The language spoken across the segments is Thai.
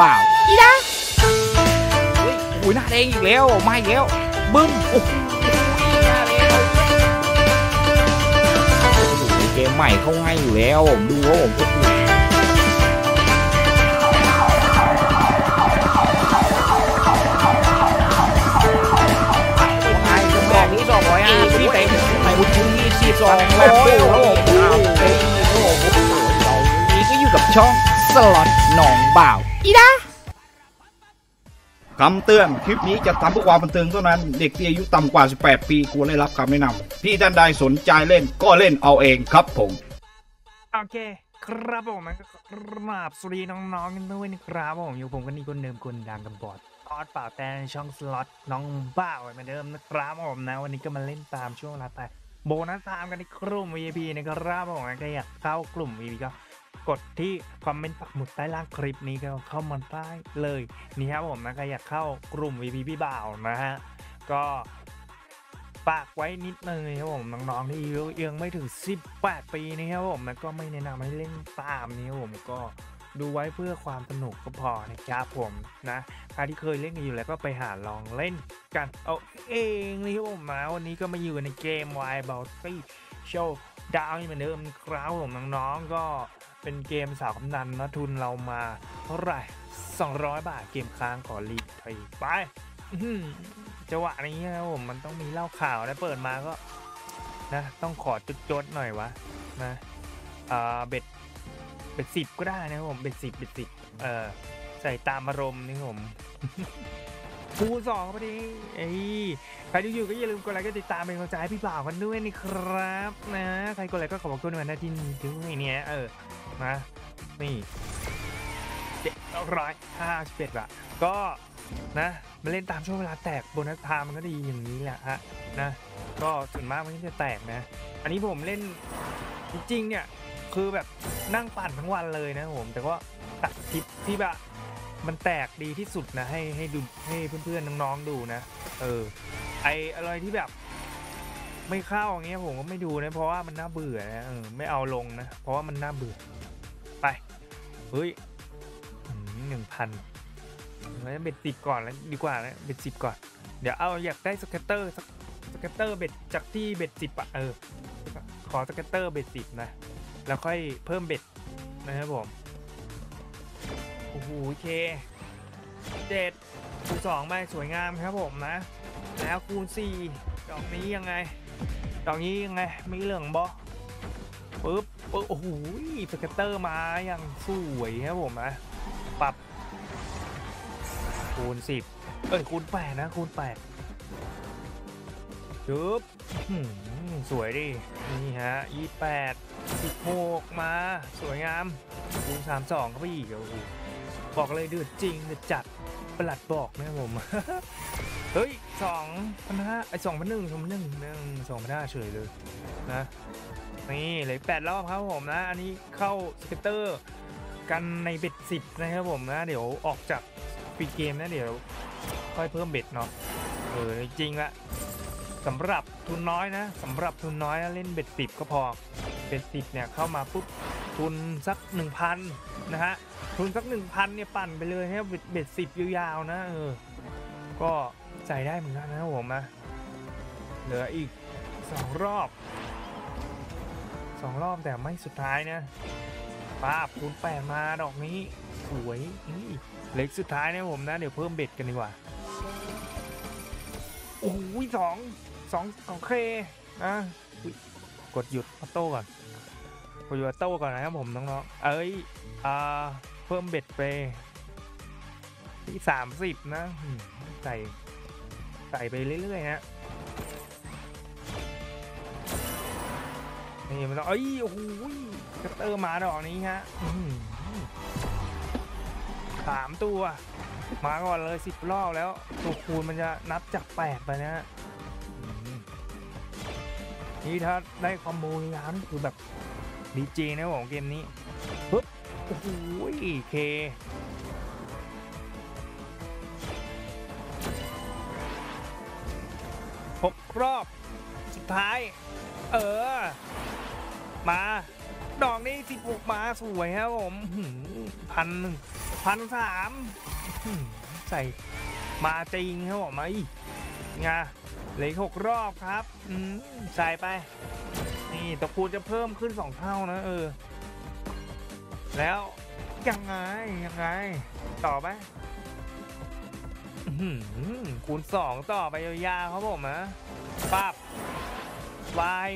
บ่าวอีนะเฮ้ยโอ้ยหน้าแดงอีกแล้วมาอีกแล้วบึ้มโอ้โหหน้าแดงโอ้โหเกมใหม่เข้าง่ายอยู่แล้วผมดูว่าผมโอ้โหไอ้กระบอกนี้สองร้อยห้าสิบเต็มไอ้บุญชิ้นที่สิบสองร้อยโอ้โหเอ้ยโอ้โหเรานี้ก็อยู่กับช่องสล็อตหนองบ่าว อีนะคำเตือน คลิปนี้จะทำเพื่อความบันเทิงเท่านั้น เด็กที่อายุต่ำกว่า 18 ปีควรได้รับคำแนะนำที่ท่านใดสนใจเล่นก็เล่นเอาเองครับผม โอเค ครับผมมันก็กราบสวัสดีน้องๆกันด้วยนะครับผมอยู่ผมกันนี่คนเดิมคนดังกับบอดทอดเปล่าแต่ในช่องสล็อตน้องบ้าวเหมือนเดิมนะครับผมนะ วันนี้ก็มาเล่นตามช่วงเวลาแต่bonus time กันในกลุ่ม VIP นะครับผมใครอยากเข้ากลุ่ม VIP ก็ กดที่คอมเมนต์ปักหมุดใต้ล่างคลิปนี้ก็เข้ามาได้เลยนี่ครับผมนะใครอยากเข้ากลุ่ม VIP พี่บ่าวนะฮะก็ฝากไว้นิดนึงนะครับผมน้องๆที่อายุยังไม่ถึง 18 ปีนะครับผมนะก็ไม่แนะนำให้เล่นตามนี้ครับผมก็ดูไว้เพื่อความสนุกก็พอนะครับผมนะใครที่เคยเล่นกันอยู่แล้วก็ไปหาลองเล่นกันเอาเองนะครับผมนะวันนี้ก็มาอยู่ในเกม Wild b o u t y Show ดาวเหมือนเดิมครับผมน้องๆก็เป็นเกมสาวกำนันนะทุนเรามาเท่าไหร่ 200 บาทเกมค้างขอรีบไปไปจังหวะนี้นะครับผมมันต้องมีเล่าข่าวนะเปิดมาก็นะต้องขอจุดๆหน่อยวะนะเบ็ดเบ็ดสิบก็ได้นะครับผมเบ็ดสิบเบ็ดสิบเออใส่ตามอารมณ์นี่ผม คูสองพอดีเอ้ใครอยู่ก็อย่าลืมกดไลค์กดติดตามเป็นกำลังใจให้พี่บ่าวกันด้วยนี่ครับนะใครกดไลค์ก็ขอบคุณวันหน้าที่นี้ด้วยเนี่ยเออนะนี่เจ็ดร้อยห้าสิบเอ็ดบาทก็นะมาเล่นตามช่วงเวลาแตกโบนัสไทม์มันก็ดีอย่างนี้แหละฮะนะก็ส่วนมากมันก็จะแตกนะ อันนี้ผมเล่นจริงๆเนี่ยคือแบบนั่งปั่นทั้งวันเลยนะผมแต่ว่าตัดคลิปที่แบบ มันแตกดีที่สุดนะให้ให้ดูให้เพื่อนๆน้องๆดูนะ เออ ไอ้อะไรที่แบบ ไม่เข้าอย่างเงี้ยผมก็ไม่ดูนะ เพราะว่ามันน่าเบื่อนะเออไม่เอาลงนะ เพราะว่ามันน่าเบื่อ ไปเฮ้ยหนึ่งพันแล้ว bet สิบก่อนแล้วดีกว่านะ bet สิบก่อน เดี๋ยวเอาอยากได้ scatter สักscatter bet จากที่ bet สิบอะเออขอ scatter bet สิบนะ แล้วค่อยเพิ่ม bet นะครับผม โอ้โห K เจ็ดคูณสองไปสวยงามครับผมนะ แล้วคูณสี่ดอกนี้ยังไง ดอกนี้ยังไงไม่เหลืองบอปึ๊บปึ๊บโอ้โห scatter มาอย่างสวยครับผมนะปรับคูณสิบเอ้ยคูณแปดนะคูณแปดจึ๊บอื้อสวยดิ นี่ฮะยี่แปดสิบหกมา สวยงามคูณสามสองเข้าไปอีกโอ้โห บอกเลยเดือดจริงเดือดจัดประหลัดบอกนะผม เฮ้ยสองพันห้าไอสองพันหนึ่งสองพันหนึ่งหนึ่งสองพันห้าเฉยเลยนะนี่เหลยแปดรอบครับผมนะ อันนี้เข้าscatter กันใน bet สิบนะครับผมนะ เดี๋ยวออกจาก free game นะเดี๋ยวค่อยเพิ่ม bet เนาะเออจริงละสำหรับทุนน้อยนะสำหรับทุนน้อยนะเล่น bet สิบก็พอ bet สิบเนี่ยเข้ามาปุ๊บ ทุนสักหนึ่งพันนะฮะ ทุนสักหนึ่งพันเนี่ยปั่นไปเลยให้ bet bet สิบยาวๆนะเออ ก็ใส่ได้เหมือนกันนะผมนะเหลืออีกสองรอบสองรอบแต่ไม่สุดท้ายนะป้าบคูณแปดมาดอกนี้สวยนี่เล็กสุดท้ายนะผมนะ เดี๋ยวเพิ่มเบ็ดกันดีกว่าโอ้โหสองสองของเคนะกดหยุดออโต้ก่อน กดหยุดออโต้ก่อนนะครับผมน้องๆ เอ้ยอ่าเพิ่มเบ็ดไปที่สามสิบนะ ใส่ ใส่ไปเรื่อยๆฮะนี่มันต้องเอ้ยโอ้โหกระเตอร์มาดอกนี้ฮะสามตัว มาก่อนเลยสิบรอบแล้ว ตัวคูณมันจะนับจากแปดไปนะฮะนี่ถ้าได้คอมโบยานคือแบบ ดีเจนะผมเกมนี้ปึ๊บโอ้โหเคหกรอบ สุดท้าย เออ มา ดอกนี้สิบหกมาสวยครับผมพันหนึ่งพันสามใส่มาจริงครับผมไอ้ไงเหลืออกหกรอบครับอืมใส่ไป นี่ตะคูณจะเพิ่มขึ้นสองเท่านะเออ แล้วยังไงยังไง ต่อไปอื้อหือคูณสองต่อไปยาวๆครับผมนะปับ y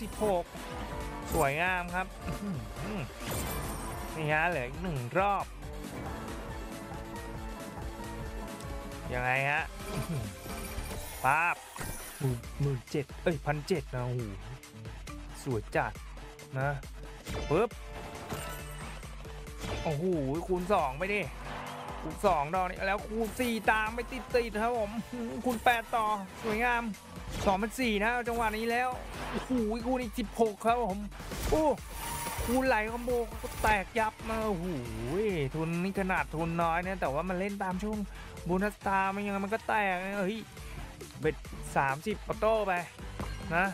96สวยงามครับนี่ฮะเหลืออีกหนึ่งรอบ ยังไงฮะปั๊บหมื่นเจ็ดเอ้ยพันเจ็ดนะโอ้โห สวยจัดนะปึ๊บโอ้โหคูณสองไปดิคูณสองดอกนี้แล้วคูณสี่ตามไปติดติดครับผมคูณแปดต่อสวยงามสองเป็นสี่นะจังหวะนี้แล้วโอ้โหคูณอีกสิบหกครับผมโอ้คูณไหลคอมโบก็แตกยับมาโอ้โหทุนนี่ขนาดทุนน้อยนะแต่ว่ามันเล่นตามช่วงบูนัสตามันยังมันก็แตกเฮ้ยเบ็ดสามสิบออโต้ไปนะ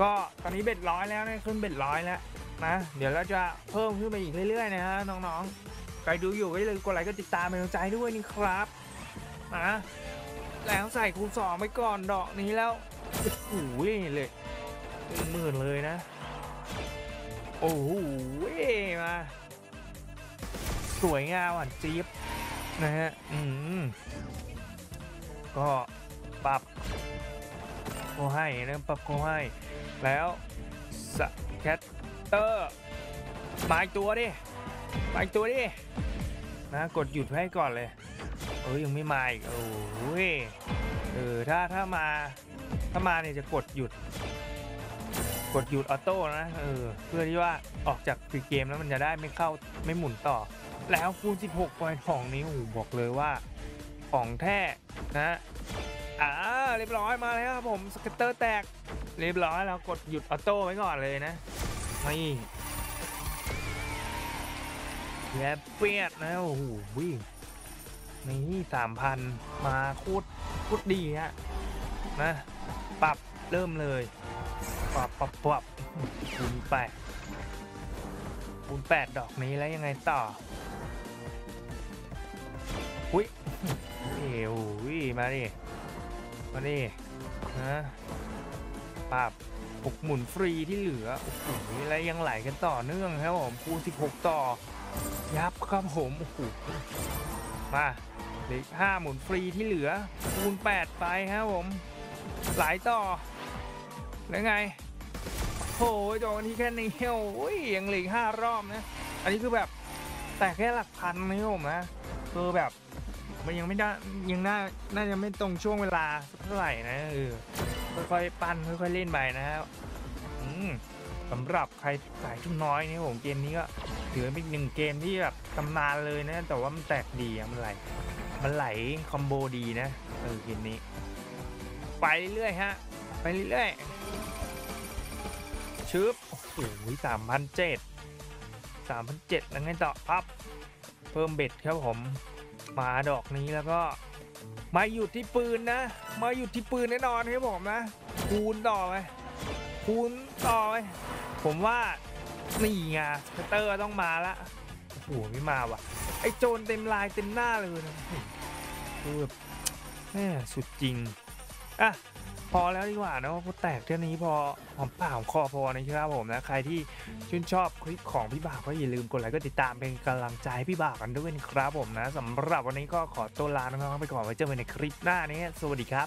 ก็ตอนนี้เบ็ดร้อยแล้วนะขึ้นเบ็ดร้อยแล้วนะ เดี๋ยวเราจะเพิ่มขึ้นไปอีกเรื่อยๆนะฮะน้องๆใครดูอยู่ก็อย่าลืมกดไลค์กดติดตามเป็นกำลังใจด้วยนี่ครับนะแล้วใส่คูณสองไปก่อนดอกนี้แล้วโอ้โหเลยหนึ่งหมื่นเลยนะ โอ้โหมาสวยงามอะจี๊บนะฮะอืมก็ปรับก็ให้นะปรับก็ให้ แล้ว scatter มาอีกตัวดิมาอีกตัวดินะกดหยุดให้ก่อนเลยเออยังไม่มาอีกโอ้ยเออถ้าถ้ามาถ้ามาเนี่ยจะกดหยุด กดหยุด auto นะเออเพื่อที่ว่าออกจากเกมแล้วมันจะได้ไม่เข้าไม่หมุนต่อ แล้วคูณ 16ปอยของนี้โอ้โหบอกเลยว่าของแท้นะอ่าเรียบร้อยมาแล้วครับผมสเก็ตเตอร์แตก เรียบร้อยแล้วกดหยุดออโต้ไว้ก่อนเลยนะนี่แย่เปียดนะโอ้โหวิ่งนี่สามพันมาโคตรโคตรดีฮะนะปรับเริ่มเลย ปรับปรับปรับคูณแปดคูณแปดดอกนี้แล้วยังไงต่ออุ้ยเอ้โหมาดิมาดินะ ปรับปกหมุนฟรีที่เหลือ โอ้โห และยังไหลกันต่อเนื่องครับผมคูณ16 ต่อ ยับครับผมโอ้โห มาเหลือห้าหมุนฟรีที่เหลือ คูณ 8 ไปครับผมไหลต่อ แล้วไง โอ้ยโดนที่แค่นี้โอ้ยยังเหลือห้ารอบนะ อันนี้คือแบบแต่แค่หลักพันนะครับผมนะคือแบบ มันยังไม่ได้ยังน่าน่าจะไม่ตรงช่วงเวลาเท่าไหร่นะเออ ค่อยๆปั้นค่อยๆเล่นไปนะครับอืมสำหรับใครสายทุนน้อยนี่ผมเกมนี้ก็ถือเป็นอีกหนึ่งเกมที่แบบตำนานเลยนะ แต่ว่ามันแตกดีอะมันไหลมันไหลคอมโบดีนะเออเกมนี้ ไปเรื่อยๆฮะ ไปเรื่อยๆชึบโอ้โหสามพันเจ็ดสามพันเจ็ดแล้วไงต่อปั๊บเพิ่มเบ็ดครับผม มาดอกนี้แล้วก็ มาหยุดที่ปืนนะ มาหยุดที่ปืนแน่นอนครับผมนะ คูณต่อไปคูณต่อไปผมว่านี่ไงสเตอร์ต้องมาละโอ้โหไม่มาว่ะ ไอโจรเต็มลายเต็มหน้าเลยนะคือแบบแม่สุดจริงอะ พอแล้วดีกว่านะเพราแตกเท่านี้พอหอมปากหอมคอพอนะครับผมนะใครที่ชื่นชอบคลิปของพี่บ่าวก็อย่าลืมกดไลค์ก็ติดตามเป็นกำลังใจให้พี่บ่าวกันด้วยนะครับผมนะสำหรับวันนี้ก็ขอตัวลาน้องๆไปก่อนไว้เจอกันในคลิปหน้านี้สวัสดีครับ